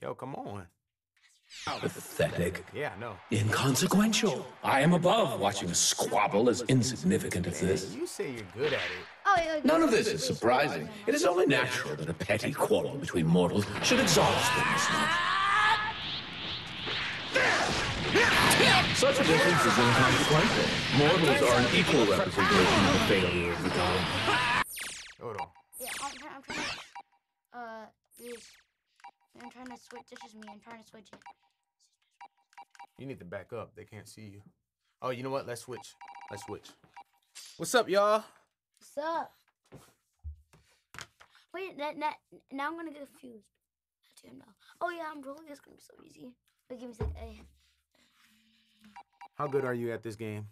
Yo, come on. Pathetic. Yeah, no. Inconsequential. I am above watching a squabble as insignificant as this. You say you're good at it. Oh, yeah. None of this is surprising. It is only natural that a petty quarrel between mortals should exhaust things. Such a difference is inconsequential. Mortals are an equal representation of the failure of the god. Hold on. Yeah, I'm trying. I'm trying. Uh, use. I'm trying to switch. This is me. I'm trying to switch it. You need to back up. They can't see you. Oh, you know what? Let's switch. Let's switch. What's up, y'all? What's up? Wait, that, that, now I'm gonna get confused. I don't know. Oh yeah, I'm rolling. It's gonna be so easy. Wait, give me a sec. Hey. How good are you at this game?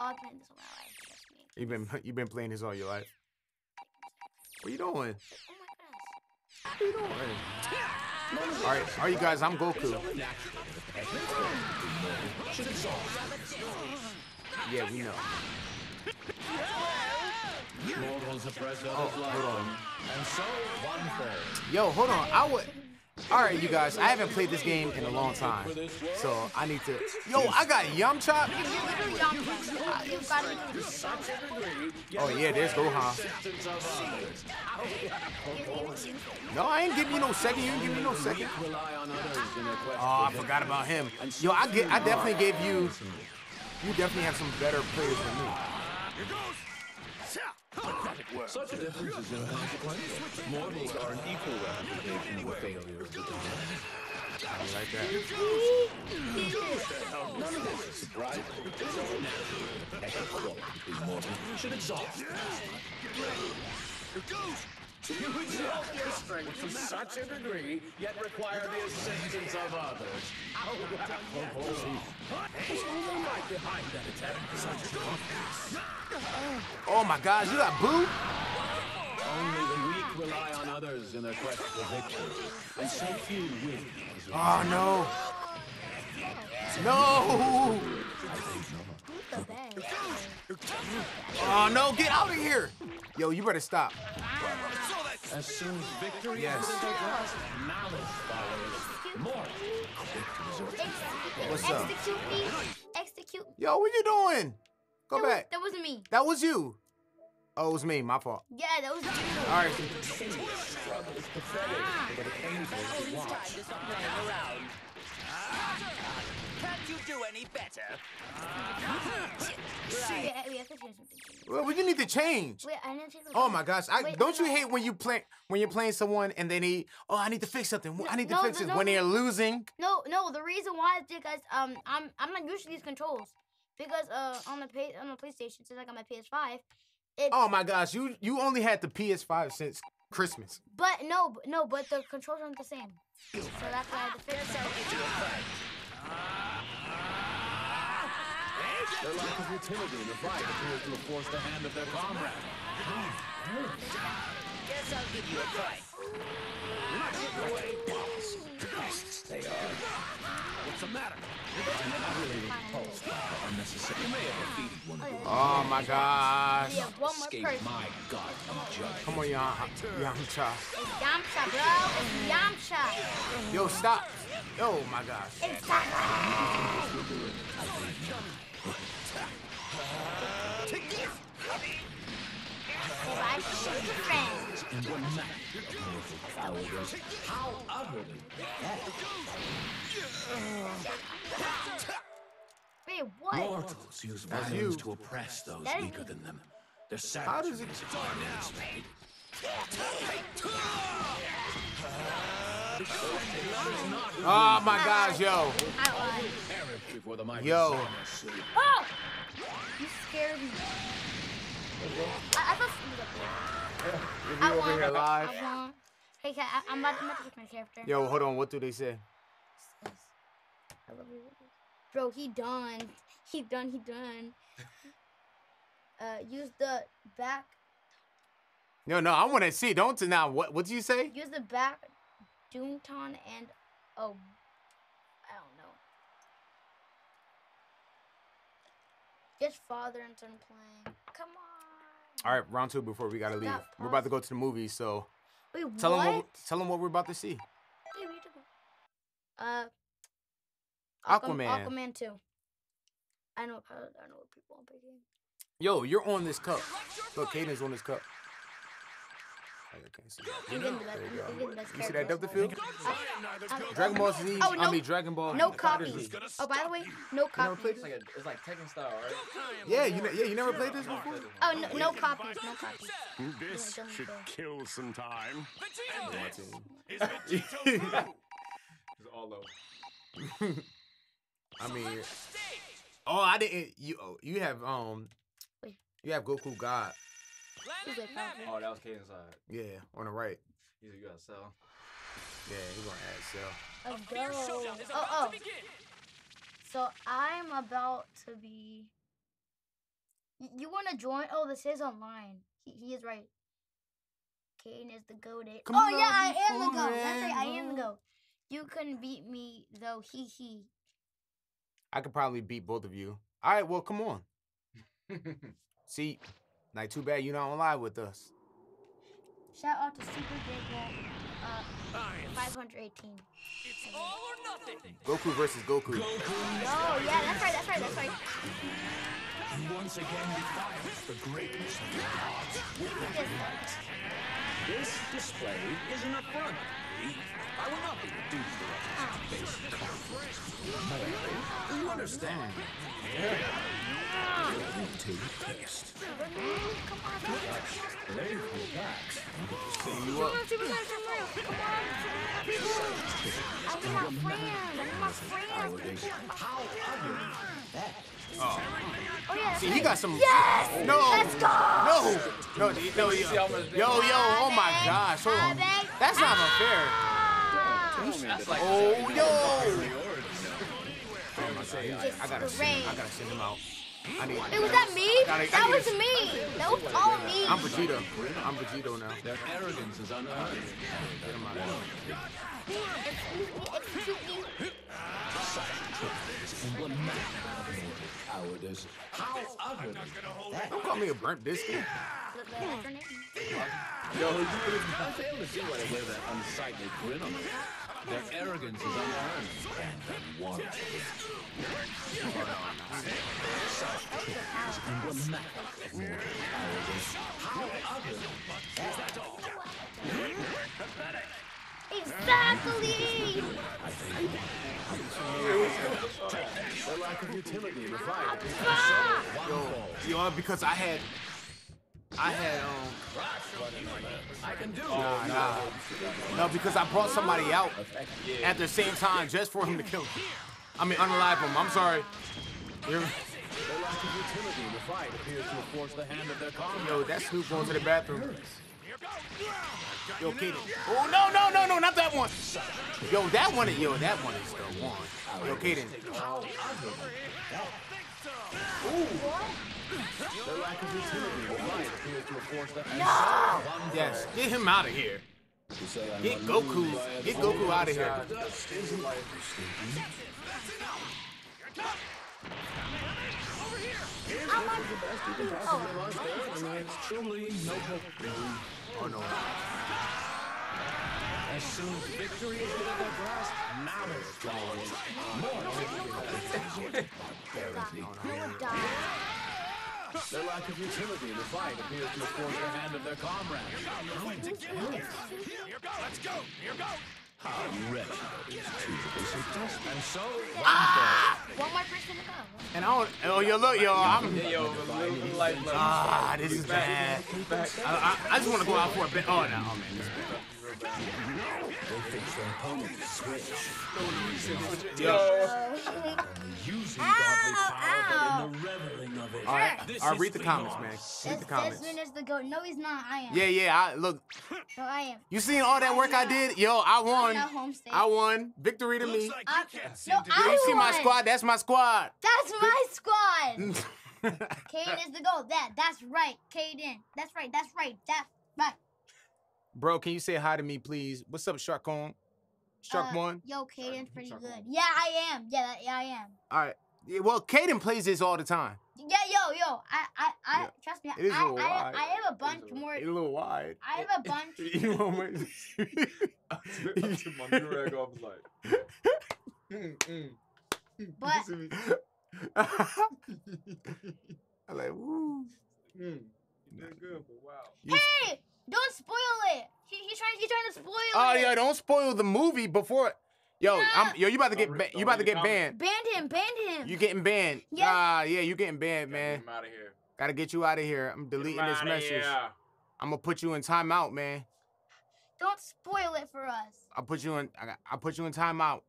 Oh, I've played this all my life. Me. You've been you've been playing this all your life. What you doing? Oh my goodness. What you doing? All right, are you guys? I'm Goku. Yeah, we know. Oh, hold on. and so one falls. Yo, hold on. I would. All right, you guys. I haven't played this game in a long time, so I need to. Yo, I got gotta do Oh yeah, there's Gohan. No, I ain't giving you no second. You ain't giving me no second. Oh, I forgot about him. Yo, I get. I definitely gave you. You definitely have some better players than me. Such a difference is inconsequential. Mortals are an equal representation of failure of the god. Like that. None of this is surprising. It's only natural that a petty quarrel between mortals should exhaust. You exalt your strength to such a degree, yet require the assistance of others. How There's no light behind that attack. Such a Oh my gosh, you got Buu? Only the weak rely on others in their quest for victory, and so few win. Oh no. No. the. Oh no, get out of here. Yo, you better stop. As soon as victory Yes. is progressed, malice follows. More. What's up? Execute me. Execute. Yo, what you doing? Go That was- back. That wasn't me. That was you. Oh, it was me. My fault. Yeah, that was you. All right. Ah. Can't you do any better? Wait, we have to change something. Well, we need to change. Wait, I didn't change Oh my gosh! I, Wait, don't you no. hate when you play when you're playing someone and they need? Oh, I need to fix something. I need to fix no, when they're losing. No, no. The reason why is because um I'm I'm not used to these controls because uh on the pay, on the PlayStation since I got my PS5, it's Oh my gosh! You you only had the PS5 since Christmas. but no no but the controls aren't the same. So that's why I had to fix. Their lack of utility in the fight appears to have forced the hand of their comrade. Guess I'll give you a try. They are. What's the matter? An utterly repulsed by unnecessary. You may have defeated one of them. Oh my gosh! We one more Escape person. my God judgment. Come on, Yam Yamcha. It's Yamcha, bro. It's Yamcha. Yo, stop! Oh my gosh! It's Sakura. If I shoot your friends. And when that mortals how utterly Wait, what? Mortals use violence to oppress those That weaker than them. Their How does it-. Oh my gosh, yo, before the mighty Yo. sun. Oh! You scared me. I, I thought something was up there. I you over won. here live. I won. Hey, Kat, I, I'm about to make my character. Yo, hold on. What do they say? I love you. Bro, he done. He done. He done. Uh, use the back. No, no, I want to see. Don't to now. What? What did you say? Use the back. Doomton and oh, I don't know. Just father and son playing. Come on. All right, round two before we gotta leave. Stop, We're about to go to the movies, so Wait, tell what? them what tell them what we're about to see. We need to go. Uh, Aquaman. Aquaman too. I know. I know what people are picking. Yo, you're on this cup. Look, Kayden's on this cup. Oh, I can't see that. He's getting the best. There He's you go. getting the You see that character. depth of field? Dragon Ball Z. Oh, I no- mean Dragon Ball. No Fighters copies. Oh, by the way, no copies. played It's like, a, it's like Tekken style, right? Yeah, you yeah, you never played this before. Oh, no, no copies. No copies. This should kill some time. It's all over. I mean, oh, I didn't. You oh, you have um, you have Goku God. Who's that powerful? Oh, that was Kayden's side. Yeah, on the right. He's you gotta sell. Yeah, he's gonna add cell. Let's go. Oh, oh. So I'm about to be. You want to join? Oh, this is online. He, he is right. Kane is the goaded. Oh on, yeah, I am the goat. That's right, I am the forever. goat. You couldn't beat me though. He he. I could probably beat both of you. All right, well, come on. See, like too bad you're not on live with us. Shout out to Super Big Wall. Uh, 518. Goku versus Goku. Oh yeah, that's right. That's right. That's right. Once again defies the greatness of the gods. Yes. This display is an affront. I will not be reduced to basic comfort. You understand? Take Oh. Oh yeah. See, he got some. Yes. No. Let's go. No. No. No. Yo, how much they- yo, yo. Oh my gosh. Hold on. That's not unfair. Ah. That's like Oh, yo. I'm gonna say, I, I gotta send. I gotta send him out. I need. Hey, was that me? Gotta- I That need was to- me. That was all me. I'm Vegeta. I'm Vegito now. Their arrogance is unearned. Get him out of here. Excuse me. Excuse me. Emblematic of mortal cowardice. How ugly? Don't call me a burnt biscuit. Look, look, that's her name. Yo, you I fail to see why they wear that unsightly grin on their Their arrogance is unearned and unwarranted. Emblematic of mortal cowardice. How ugly is that? Exactly. The lack of utility in the fight. Ah. Yo, yo, because I had, I had um, I can do nah, nah, no, because I brought somebody out at the same time just for him to kill him. I mean, unalive him. I'm sorry. You're- Their lack of utility in the fight appears to have forced the hand of their comrade. Yo, that's Snoop going to the bathroom. Yo, Kayden. Oh no, no, no, no, not that one. Yo, that one. is- Yo, that one is the one. Yo, Kayden. Their lack of utility in the appears to have forced the hand No. Yes, get him out of here. to say I'm Get Goku. moved by a Get Goku out of here. Dust isn't like mistaken. I mean, it's truly noble. Oh no. As soon as victory is within their grasp, now it's flowers. More Who would die? Their lack of utility in the fight appears to have forced the hand of their comrade. How wretched is to And so, One more person to go. And I don't. Oh, yo, look, yo, I'm. Yeah, yo, a little bit of life left. Ah, this is bad. I, I, I just want to go out for a bit. Oh, no, oh man, this is bad. They fix their opponent switch. Yo, Using Ow, ow. godly power, but in the reveling of it. all right, This all right, read the comments, man. Read This, the this comments. one is the goat. No, he's not. I am. Yeah, yeah. I look. No, I am. You seen all that work I did? Yo, I won. At. I won. Victory to me. I, no, I You see my squad? That's my squad. That's my squad. Kayden is the goat. That. That's right. Kayden. That's right. That's right. That's right. Bro, can you say hi to me, please? What's up, Shark Kong? Shark Uh, One? Yo, Kayden's pretty Shark good. one. Yeah, I am. Yeah, that, yeah, I am. All right. Yeah, well, Kayden plays this all the time. Yeah, yo, yo. I, I, I. Yeah. Trust me. It is a I, little I, wide. I have a bunch more. It's a little wide. I have a bunch. You know what I mean? I my new rag. I was like, Mm, mm. But I'm like, woo. Mm. You did good, but wow. Hey, don't spoil it. He, he's trying. He's trying to spoil Oh it. Oh yeah, don't spoil the movie before. Yo, I'm yo, you about to get re- ba- you about to get banned. Banned him. Banned him. You getting banned. Yeah. Nah, yeah, you getting banned, man. I'm out of here. Gotta get you out of here. I'm deleting this message. I'm gonna put you in timeout, man. don't spoil it for us. I'll put you in. I got, I'll put you in timeout.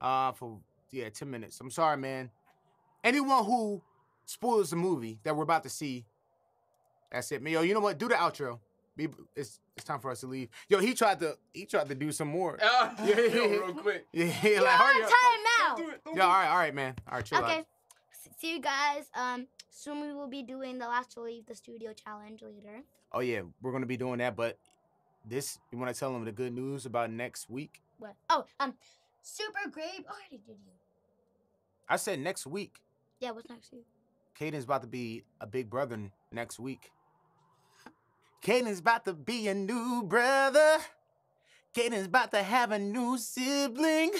Uh, for yeah, ten minutes. I'm sorry, man. Anyone who spoils the movie that we're about to see, that's it, man. Yo, you know what? Do the outro. Be, it's it's time for us to leave. Yo, he tried to he tried to do some more. Uh, Yeah. yo, real quick. Yeah, You're like hurry on up. timeout. Do it, don't Yo, all right, all right, man. All right, chill Okay. out. S- See you guys. Um, soon we will be doing the last to leave the studio challenge later. Oh yeah, we're gonna be doing that. But this, you want to tell them the good news about next week? What? Oh, um, super grave. Oh, I already did you. I said next week. Yeah, what's next week? Kayden's about to be a big brother next week. Kayden's about to be a new brother. Kayden's about to have a new sibling.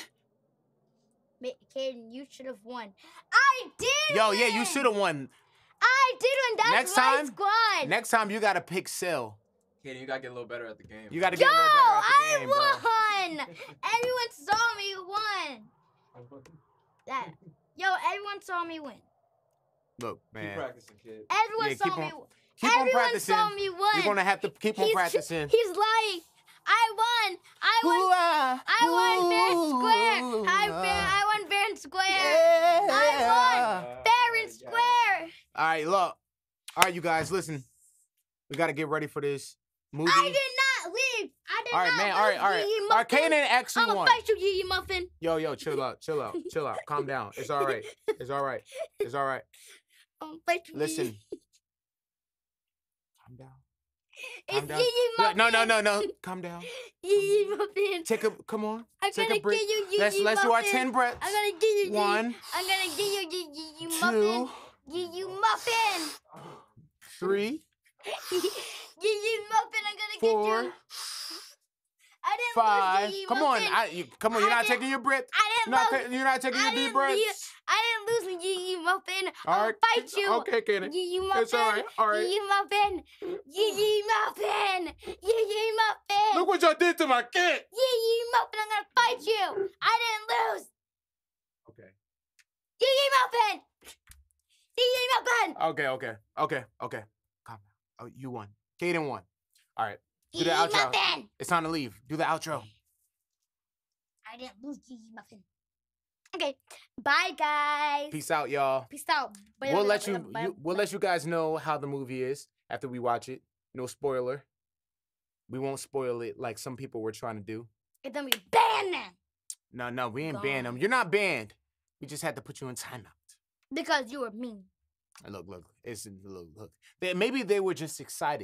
Ma- Kayden, you should have won. I did. Yo, yeah, you should have won. I did win. That's Next my time- squad. Next time you gotta pick Cell. Kayden, you gotta get a little better at the game. You gotta Yo, get a little better at the I game, bro. won. everyone saw me win. That. Yo, everyone saw me win. Look, man. Keep man. practicing, kid. Everyone Yeah, saw keep me. on- win. Keep on everyone practicing. saw me win. You're gonna have to keep on practicing. He's lying. I won. I won. Ooh, ah, I won fair and square. ooh, I fair. ah. I won fair and square. Yeah. I won fair and square. All right, look. All right, you guys, listen. We got to get ready for this movie. I did not leave. I did all right, not man. All right, lose, all right. Yee Yee All right, Muffin. Kanan actually I'ma won. fight you, Yee Yee Muffin. Yo, yo, chill out, chill out, chill out. Calm down. It's all right. It's all right. It's all right. I'ma fight you. Yee Listen. Calm down. It's down. Yee No, no, no, no. Calm down. Yee Muffin. Take a. Come on. I'm Take gonna a breath. give you Yee Let's Yee let's do our ten breaths. I'm gonna give you One, I'm gonna give you Yee Yee Yee Muffin. Yee Yee Muffin. three, Yee Yee Muffin. I'm gonna four, get you. I didn't five. lose Yee Yee Come on. I, you, come on. You're I not taking your breath. I You're didn't lose. ta- you're not taking I your deep breaths. I didn't lose Yee Yee Muffin. All I'll right. fight you. Okay, Kanan. Yee Yee Muffin. It's all right. All right. Yee Yee Muffin. Yee Yee Muffin. Yee Yee Muffin. Look what y'all did to my kid. Yee Yee Muffin. I'm gonna fight you. I didn't lose. Okay. Yee Yee Muffin. Yee Yee Muffin. Okay, okay, okay, okay. Calm down. Oh, you won. Kayden won. All right. Do the Yee outro. Muffin. It's time to leave. Do the outro. I didn't lose Yee Muffin. Okay. Bye, guys. Peace out, y'all. Peace out. Bye, We'll bye, let you, bye, you we'll let you guys know how the movie is after we watch it. No spoiler. We won't spoil it like some people were trying to do. It's then we banned now. No, no, we ain't banned them. You're not banned. We just had to put you in timeout. Because you were mean. Look, look, it's look, look. They, maybe they were just excited.